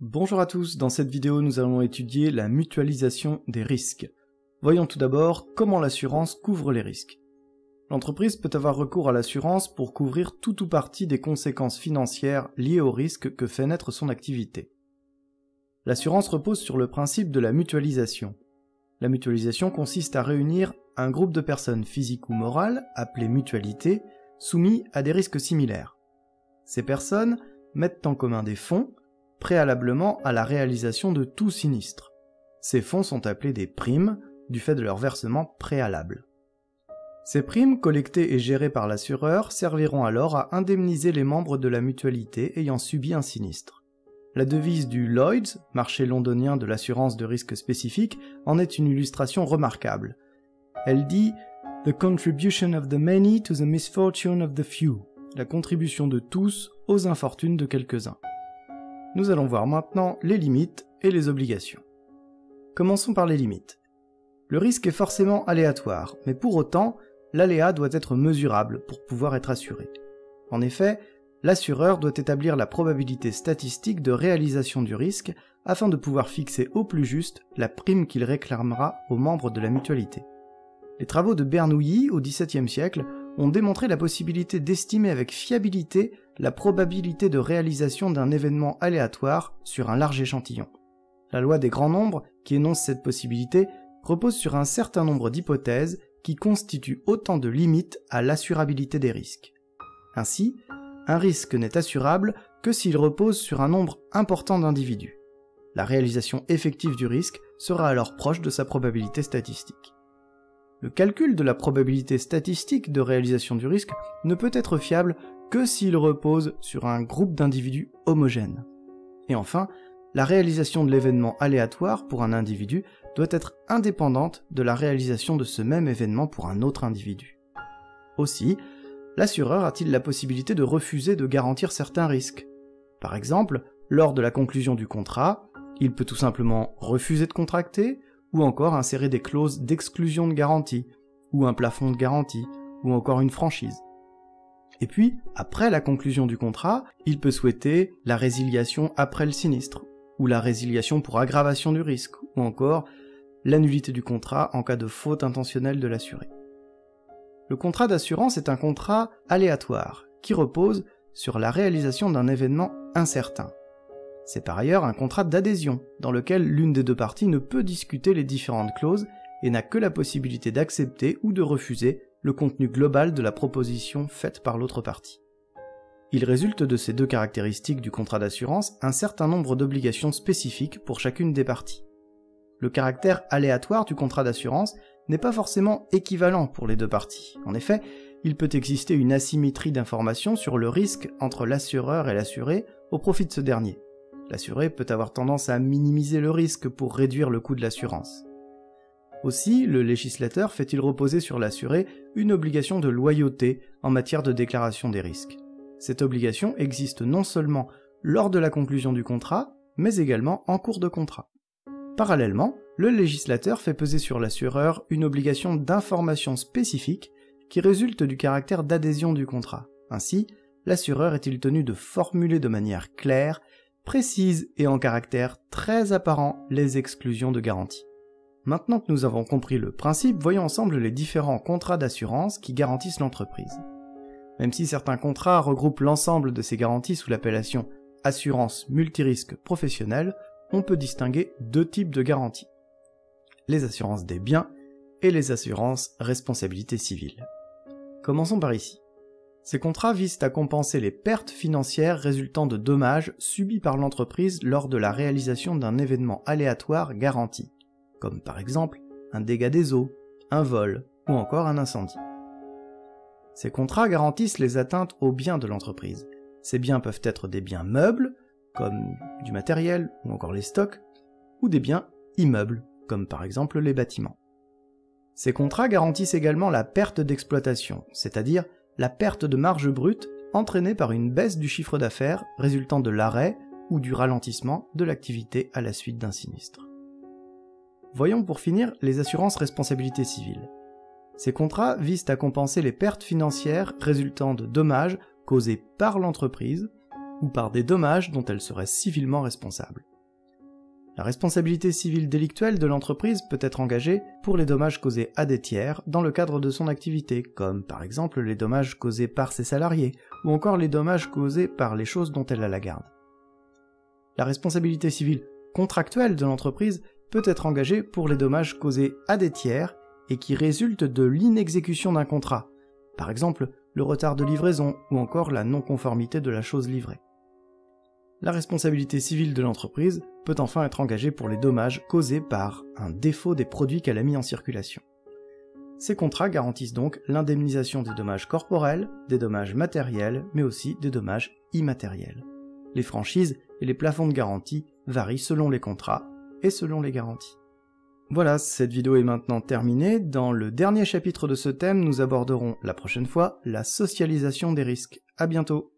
Bonjour à tous, dans cette vidéo nous allons étudier la mutualisation des risques. Voyons tout d'abord comment l'assurance couvre les risques. L'entreprise peut avoir recours à l'assurance pour couvrir tout ou partie des conséquences financières liées au risque que fait naître son activité. L'assurance repose sur le principe de la mutualisation. La mutualisation consiste à réunir un groupe de personnes physiques ou morales, appelées mutualité, soumis à des risques similaires. Ces personnes mettent en commun des fonds préalablement à la réalisation de tout sinistre. Ces fonds sont appelés des primes du fait de leur versement préalable. Ces primes, collectées et gérées par l'assureur, serviront alors à indemniser les membres de la mutualité ayant subi un sinistre. La devise du Lloyds, marché londonien de l'assurance de risque spécifique, en est une illustration remarquable. Elle dit The contribution of the many to the misfortune of the few, la contribution de tous aux infortunes de quelques-uns. Nous allons voir maintenant les limites et les obligations. Commençons par les limites. Le risque est forcément aléatoire, mais pour autant, l'aléa doit être mesurable pour pouvoir être assuré. En effet, l'assureur doit établir la probabilité statistique de réalisation du risque afin de pouvoir fixer au plus juste la prime qu'il réclamera aux membres de la mutualité. Les travaux de Bernoulli au XVIIe siècle ont démontré la possibilité d'estimer avec fiabilité la probabilité de réalisation d'un événement aléatoire sur un large échantillon. La loi des grands nombres, qui énonce cette possibilité, repose sur un certain nombre d'hypothèses qui constituent autant de limites à l'assurabilité des risques. Ainsi, un risque n'est assurable que s'il repose sur un nombre important d'individus. La réalisation effective du risque sera alors proche de sa probabilité statistique. Le calcul de la probabilité statistique de réalisation du risque ne peut être fiable que s'il repose sur un groupe d'individus homogènes. Et enfin, la réalisation de l'événement aléatoire pour un individu doit être indépendante de la réalisation de ce même événement pour un autre individu. Aussi, l'assureur a-t-il la possibilité de refuser de garantir certains risques Par exemple, lors de la conclusion du contrat, il peut tout simplement refuser de contracter ou encore insérer des clauses d'exclusion de garantie, ou un plafond de garantie, ou encore une franchise. Et puis, après la conclusion du contrat, il peut souhaiter la résiliation après le sinistre, ou la résiliation pour aggravation du risque, ou encore l'annulité du contrat en cas de faute intentionnelle de l'assuré. Le contrat d'assurance est un contrat aléatoire, qui repose sur la réalisation d'un événement incertain. C'est par ailleurs un contrat d'adhésion, dans lequel l'une des deux parties ne peut discuter les différentes clauses et n'a que la possibilité d'accepter ou de refuser le contenu global de la proposition faite par l'autre partie. Il résulte de ces deux caractéristiques du contrat d'assurance un certain nombre d'obligations spécifiques pour chacune des parties. Le caractère aléatoire du contrat d'assurance n'est pas forcément équivalent pour les deux parties. En effet, il peut exister une asymétrie d'informations sur le risque entre l'assureur et l'assuré au profit de ce dernier. L'assuré peut avoir tendance à minimiser le risque pour réduire le coût de l'assurance. Aussi, le législateur fait-il reposer sur l'assuré une obligation de loyauté en matière de déclaration des risques. Cette obligation existe non seulement lors de la conclusion du contrat, mais également en cours de contrat. Parallèlement, le législateur fait peser sur l'assureur une obligation d'information spécifique qui résulte du caractère d'adhésion du contrat. Ainsi, l'assureur est-il tenu de formuler de manière claire précise et en caractère très apparent les exclusions de garantie. Maintenant que nous avons compris le principe, voyons ensemble les différents contrats d'assurance qui garantissent l'entreprise. Même si certains contrats regroupent l'ensemble de ces garanties sous l'appellation assurance multirisque professionnelle, on peut distinguer deux types de garanties. Les assurances des biens et les assurances responsabilité civile. Commençons par ici. Ces contrats visent à compenser les pertes financières résultant de dommages subis par l'entreprise lors de la réalisation d'un événement aléatoire garanti, comme par exemple un dégât des eaux, un vol ou encore un incendie. Ces contrats garantissent les atteintes aux biens de l'entreprise. Ces biens peuvent être des biens meubles, comme du matériel ou encore les stocks, ou des biens immeubles, comme par exemple les bâtiments. Ces contrats garantissent également la perte d'exploitation, c'est-à-dire la perte de marge brute entraînée par une baisse du chiffre d'affaires résultant de l'arrêt ou du ralentissement de l'activité à la suite d'un sinistre. Voyons pour finir les assurances responsabilité civile. Ces contrats visent à compenser les pertes financières résultant de dommages causés par l'entreprise ou par des dommages dont elle serait civilement responsable. La responsabilité civile délictuelle de l'entreprise peut être engagée pour les dommages causés à des tiers dans le cadre de son activité, comme par exemple les dommages causés par ses salariés, ou encore les dommages causés par les choses dont elle a la garde. La responsabilité civile contractuelle de l'entreprise peut être engagée pour les dommages causés à des tiers et qui résultent de l'inexécution d'un contrat, par exemple le retard de livraison ou encore la non-conformité de la chose livrée. La responsabilité civile de l'entreprise peut enfin être engagée pour les dommages causés par un défaut des produits qu'elle a mis en circulation. Ces contrats garantissent donc l'indemnisation des dommages corporels, des dommages matériels, mais aussi des dommages immatériels. Les franchises et les plafonds de garantie varient selon les contrats et selon les garanties. Voilà, cette vidéo est maintenant terminée. Dans le dernier chapitre de ce thème, nous aborderons la prochaine fois la socialisation des risques. À bientôt